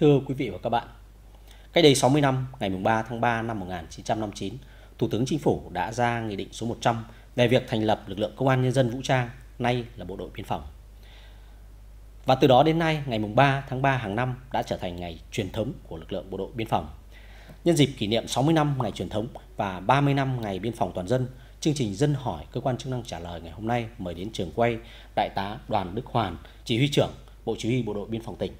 Thưa quý vị và các bạn, cách đây 60 năm, ngày 3 tháng 3 năm 1959, Thủ tướng Chính phủ đã ra Nghị định số 100 về việc thành lập lực lượng công an nhân dân vũ trang, nay là Bộ đội Biên phòng. Và từ đó đến nay, ngày 3 tháng 3 hàng năm đã trở thành ngày truyền thống của lực lượng Bộ đội Biên phòng. Nhân dịp kỷ niệm 60 năm ngày truyền thống và 30 năm ngày biên phòng toàn dân, chương trình Dân hỏi cơ quan chức năng trả lời ngày hôm nay mời đến trường quay Đại tá Đoàn Đức Hoàn, chỉ huy trưởng Bộ Chỉ huy Bộ đội Biên phòng tỉnh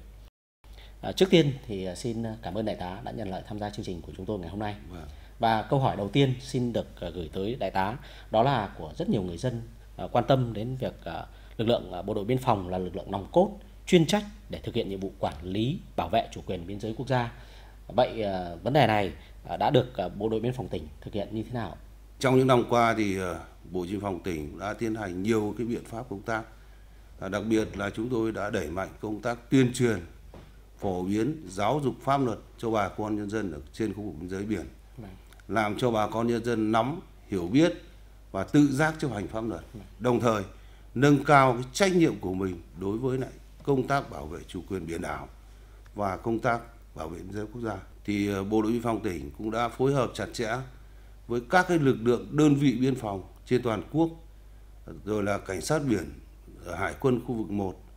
À, trước tiên thì à, xin cảm ơn đại tá đã nhận lời tham gia chương trình của chúng tôi ngày hôm nay. Vâng. Và câu hỏi đầu tiên xin được à, gửi tới đại tá đó là của rất nhiều người dân à, quan tâm đến việc lực lượng bộ đội biên phòng là lực lượng nòng cốt chuyên trách để thực hiện nhiệm vụ quản lý bảo vệ chủ quyền biên giới quốc gia. Vậy vấn đề này đã được bộ đội biên phòng tỉnh thực hiện như thế nào? Trong những năm qua thì Bộ Biên phòng tỉnh đã tiến hành nhiều cái biện pháp công tác. Đặc biệt là chúng tôi đã đẩy mạnh công tác tuyên truyền phổ biến giáo dục pháp luật cho bà con nhân dân ở trên khu vực biên giới biển vâng. làm cho bà con nhân dân nắm hiểu biết và tự giác chấp hành pháp luật vâng. đồng thời nâng cao cái trách nhiệm của mình đối với lại công tác bảo vệ chủ quyền biển đảo và công tác bảo vệ biên giới quốc gia thì ờ, bộ đội biên phòng tỉnh cũng đã phối hợp chặt chẽ với các cái lực lượng đơn vị biên phòng trên toàn quốc rồi là cảnh sát biển hải quân khu vực 1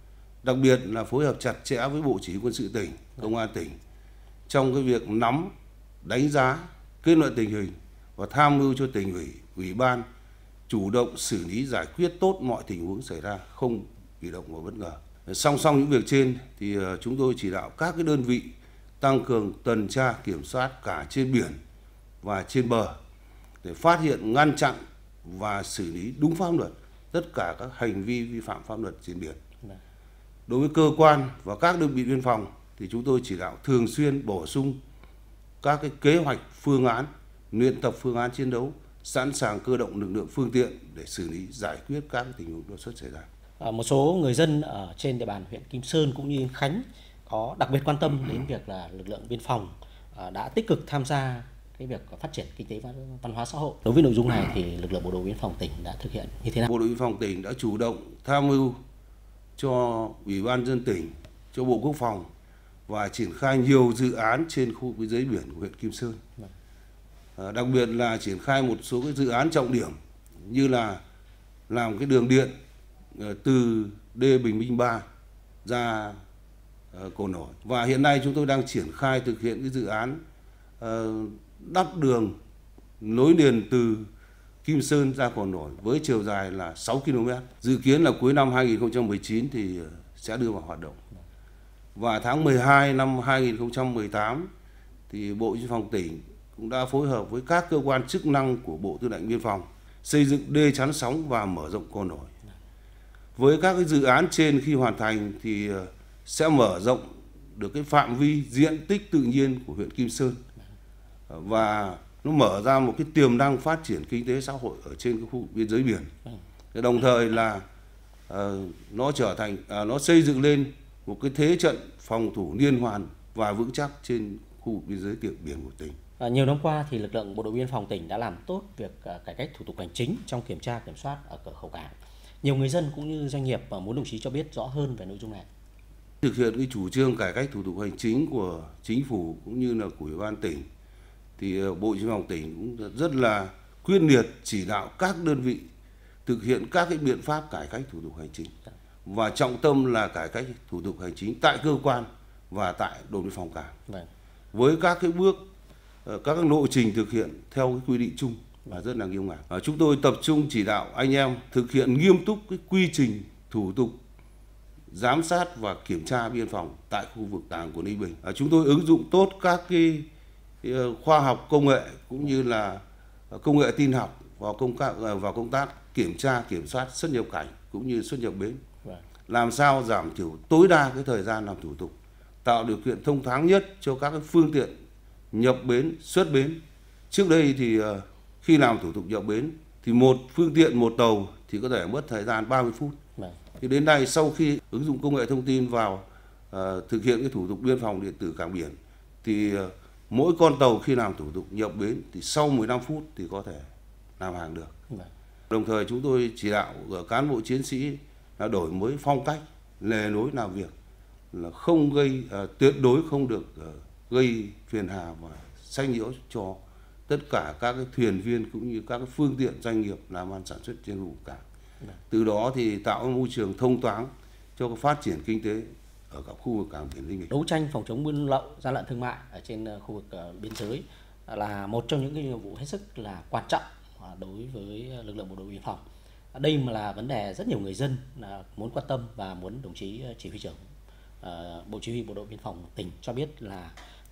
đặc biệt là phối hợp chặt chẽ với bộ chỉ huy quân sự tỉnh, công an tỉnh trong cái việc nắm, đánh giá, kết luận tình hình và tham mưu cho tỉnh ủy ủy ban chủ động xử lý, giải quyết tốt mọi tình huống xảy ra, không bị động và bất ngờ. Song song những việc trên thì ờ, chúng tôi chỉ đạo các cái đơn vị tăng cường tuần tra kiểm soát cả trên biển và trên bờ để phát hiện, ngăn chặn và xử lý đúng pháp luật tất cả các hành vi vi phạm pháp luật trên biển. Dạ đối với cơ quan và các đơn vị biên phòng thì chúng tôi chỉ đạo thường xuyên bổ sung các cái kế hoạch phương án luyện tập phương án chiến đấu sẵn sàng cơ động lực lượng phương tiện để xử lý giải quyết các tình huống đột xuất xảy ra. À, một số người dân ở trên địa bàn huyện Kim Sơn cũng như Khánh có đặc biệt quan tâm đến việc là lực lượng biên phòng à, đã tích cực tham gia cái việc phát triển kinh tế và văn hóa xã hội. Đối với nội dung này thì lực lượng bộ đội biên phòng tỉnh đã thực hiện như thế nào? Bộ đội biên phòng tỉnh đã chủ động tham mưu cho Ủy ban dân tỉnh, cho Bộ Quốc phòng và triển khai nhiều dự án trên khu biên giới biển của huyện Kim Sơn. À, đặc biệt là triển khai một số cái dự án trọng điểm như là làm cái đường điện à, từ D Bình Minh 3 ra uh, Cổ Nổi và hiện nay chúng tôi đang triển khai thực hiện cái dự án à, đắp đường nối liền từ Kim Sơn ra cồn Nổi với chiều dài là 6 km. Dự kiến là cuối năm 2019 thì ờ, sẽ đưa vào hoạt động. Và tháng 12 năm 2018 thì Bộ Biên phòng tỉnh cũng đã phối hợp với các cơ quan chức năng của Bộ Tư lệnh Biên phòng xây dựng đê chắn sóng và mở rộng cồn Nổi. Với các cái dự án trên khi hoàn thành thì ờ, sẽ mở rộng được cái phạm vi diện tích tự nhiên của huyện Kim Sơn và nó mở ra một cái tiềm năng phát triển kinh tế xã hội ở trên cái khu biên giới biển đồng thời là uh, nó trở thành uh, nó xây dựng lên một cái thế trận phòng thủ liên hoàn và vững chắc trên khu biên giới tiệm biển của tỉnh. À, nhiều năm qua thì lực lượng bộ đội biên phòng tỉnh đã làm tốt việc uh, cải cách thủ tục hành chính trong kiểm tra kiểm soát ở cửa khẩu cảng. Nhiều người dân cũng như doanh nghiệp uh, muốn đồng chí cho biết rõ hơn về nội dung này. Thực hiện cái chủ trương cải cách thủ tục hành chính của chính phủ cũng như là của ủy ban tỉnh thì ờ, Bộ Chỉ phòng tỉnh cũng rất là quyết liệt chỉ đạo các đơn vị thực hiện các cái biện pháp cải cách thủ tục hành chính và trọng tâm là cải cách thủ tục hành chính tại cơ quan và tại đồn biên phòng cảng vâng. với các cái bước ờ, các cái lộ trình thực hiện theo cái quy định chung và rất là nghiêm ngặt. Và chúng tôi tập trung chỉ đạo anh em thực hiện nghiêm túc cái quy trình thủ tục giám sát và kiểm tra biên phòng tại khu vực cảng của Ninh Bình. À, chúng tôi ứng dụng tốt các cái Ờ, khoa học công nghệ cũng như là công nghệ tin học vào công tác ờ, vào công tác kiểm tra kiểm soát xuất nhập cảnh cũng như xuất nhập bến vâng. làm sao giảm thiểu tối đa cái thời gian làm thủ tục tạo điều kiện thông thoáng nhất cho các phương tiện nhập bến xuất bến trước đây thì ờ, khi làm thủ tục nhập bến thì một phương tiện một tàu thì có thể mất thời gian 30 phút vâng. thì đến nay sau khi ứng dụng công nghệ thông tin vào uh, thực hiện cái thủ tục biên phòng điện tử cảng biển thì uh, mỗi con tàu khi làm thủ tục nhập bến thì sau 15 phút thì có thể làm hàng được. Vâng. Đồng thời chúng tôi chỉ đạo cán bộ chiến sĩ là đổi mới phong cách, lề lối làm việc là không gây à, tuyệt đối không được à, gây phiền hà và sách nhiễu cho tất cả các cái thuyền viên cũng như các cái phương tiện doanh nghiệp làm ăn sản xuất trên vùng cảng. Từ đó thì tạo môi trường thông thoáng cho phát triển kinh tế ở các khu vực cảng biển Ninh Bình. Đấu tranh phòng chống buôn lậu, gian lận thương mại ở trên ờ, khu vực ờ, biên giới là một trong những cái nhiệm vụ hết sức là quan trọng ờ, đối với lực lượng bộ đội biên phòng. Đây mà là vấn đề rất nhiều người dân là muốn quan tâm và muốn đồng chí chỉ huy trưởng Bộ Chỉ huy Bộ đội Biên phòng tỉnh cho biết là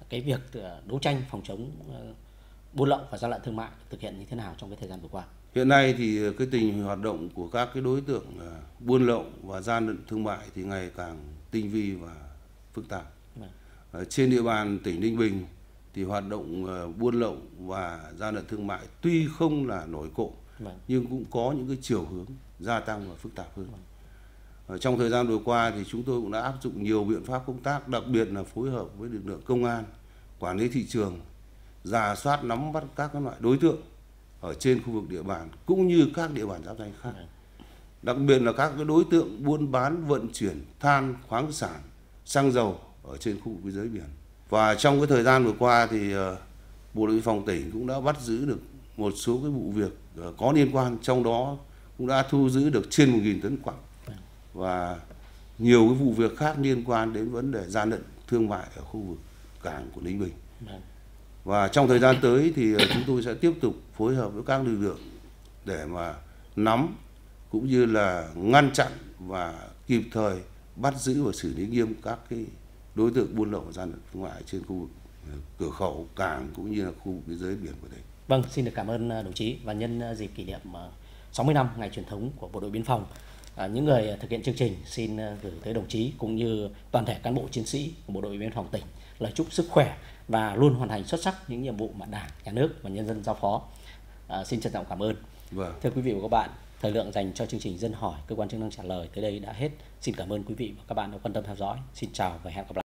cái việc đấu tranh phòng chống buôn lậu và gian lận thương mại thực hiện như thế nào trong cái thời gian vừa qua. Hiện nay thì cái tình hoạt động của các cái đối tượng buôn lậu và gian lận thương mại thì ngày càng tinh vi và phức tạp. Vâng. trên địa bàn tỉnh Ninh Bình thì hoạt động buôn lậu và gian lận thương mại tuy không là nổi cộm vâng. nhưng cũng có những cái chiều hướng gia tăng và phức tạp hơn. Vâng. trong thời gian vừa qua thì chúng tôi cũng đã áp dụng nhiều biện pháp công tác, đặc biệt là phối hợp với lực lượng công an, quản lý thị trường, giả soát nắm bắt các loại đối tượng ở trên khu vực địa bàn cũng như các địa bàn giáp danh khác. Đặc biệt là các cái đối tượng buôn bán vận chuyển than, khoáng sản, xăng dầu ở trên khu vực biên giới biển. Và trong cái thời gian vừa qua thì ờ, Bộ đội biên phòng tỉnh cũng đã bắt giữ được một số cái vụ việc ờ, có liên quan trong đó cũng đã thu giữ được trên 1.000 tấn quặng và nhiều cái vụ việc khác liên quan đến vấn đề gian lận thương mại ở khu vực cảng của Ninh Bình. Vâng. Và trong thời gian tới thì ờ, chúng tôi sẽ tiếp tục phối hợp với các lực lượng để mà nắm cũng như là ngăn chặn và kịp thời bắt giữ và xử lý nghiêm các cái đối tượng buôn lậu và gian lận thương mại trên khu vực ờ, cửa khẩu cảng cũng như là khu vực biên giới biển của tỉnh. Vâng, xin được cảm ơn ờ, đồng chí và nhân dịp kỷ niệm 60 năm ngày truyền thống của bộ đội biên phòng. À, những người thực hiện chương trình xin gửi tới đồng chí cũng như toàn thể cán bộ chiến sĩ của bộ đội biên phòng tỉnh lời chúc sức khỏe và luôn hoàn thành xuất sắc những nhiệm vụ mà Đảng, Nhà nước và nhân dân giao phó. À, xin trân trọng cảm ơn. Vâng. Thưa quý vị và các bạn, thời lượng dành cho chương trình dân hỏi, cơ quan chức năng trả lời tới đây đã hết. Xin cảm ơn quý vị và các bạn đã quan tâm theo dõi. Xin chào và hẹn gặp lại.